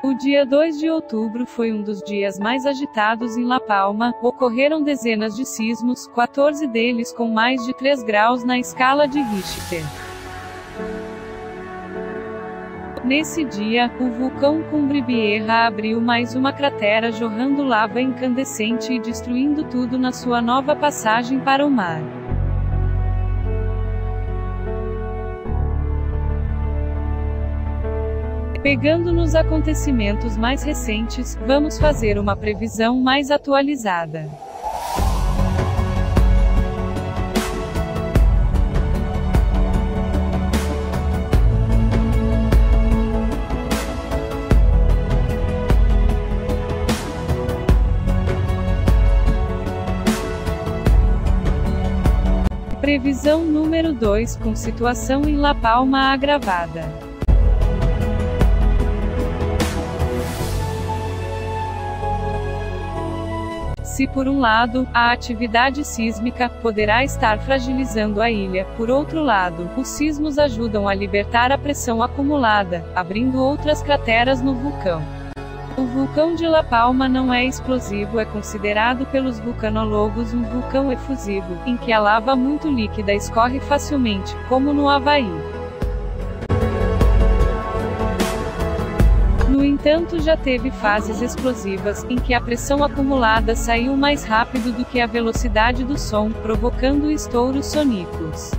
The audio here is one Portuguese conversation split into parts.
O dia 2 de outubro foi um dos dias mais agitados em La Palma, ocorreram dezenas de sismos, 14 deles com mais de 3 graus na escala de Richter. Nesse dia, o vulcão Cumbre Vieja abriu mais uma cratera jorrando lava incandescente e destruindo tudo na sua nova passagem para o mar. Pegando nos acontecimentos mais recentes, vamos fazer uma previsão mais atualizada. Previsão número 2 com situação em La Palma agravada. Se por um lado, a atividade sísmica poderá estar fragilizando a ilha, por outro lado, os sismos ajudam a libertar a pressão acumulada, abrindo outras crateras no vulcão. O vulcão de La Palma não é explosivo, é considerado pelos vulcanólogos um vulcão efusivo, em que a lava muito líquida escorre facilmente, como no Havaí. No entanto, já teve fases explosivas, em que a pressão acumulada saiu mais rápido do que a velocidade do som, provocando estouros soníferos.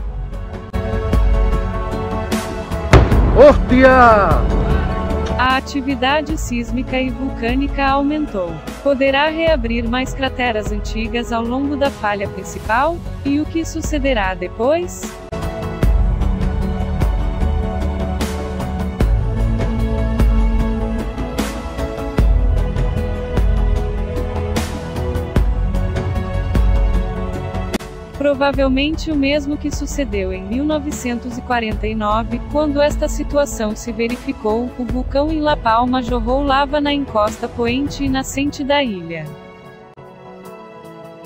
Hostia! A atividade sísmica e vulcânica aumentou. Poderá reabrir mais crateras antigas ao longo da falha principal? E o que sucederá depois? Provavelmente o mesmo que sucedeu em 1949, quando esta situação se verificou, o vulcão em La Palma jorrou lava na encosta poente e nascente da ilha.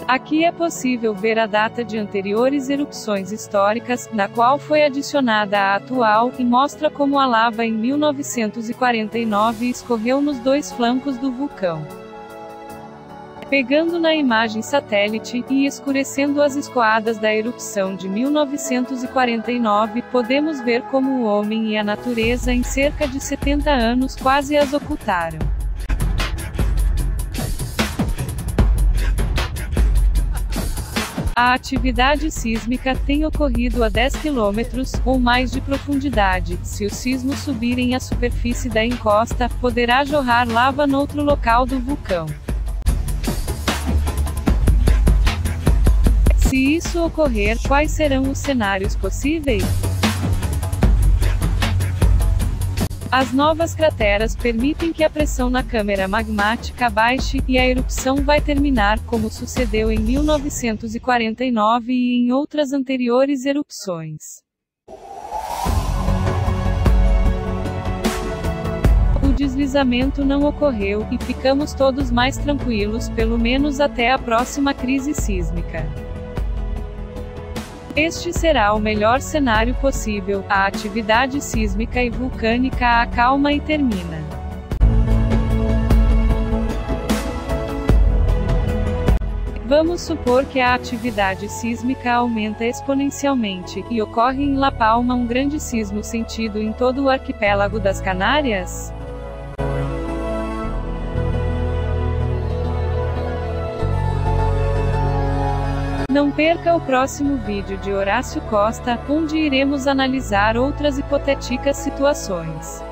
Aqui é possível ver a data de anteriores erupções históricas, na qual foi adicionada a atual, e mostra como a lava em 1949 escorreu nos dois flancos do vulcão pegando na imagem satélite, e escurecendo as escoadas da erupção de 1949, podemos ver como o homem e a natureza em cerca de 70 anos quase as ocultaram. A atividade sísmica tem ocorrido a 10 km ou mais de profundidade. Se os sismos subirem à superfície da encosta, poderá jorrar lava noutro local do vulcão. Se isso ocorrer, quais serão os cenários possíveis? As novas crateras permitem que a pressão na câmara magmática baixe, e a erupção vai terminar, como sucedeu em 1949 e em outras anteriores erupções. O deslizamento não ocorreu, e ficamos todos mais tranquilos, pelo menos até a próxima crise sísmica. Este será o melhor cenário possível, a atividade sísmica e vulcânica acalma e termina. Vamos supor que a atividade sísmica aumenta exponencialmente, e ocorre em La Palma um grande sismo sentido em todo o arquipélago das Canárias? Não perca o próximo vídeo de Horácio Costa, onde iremos analisar outras hipotéticas situações.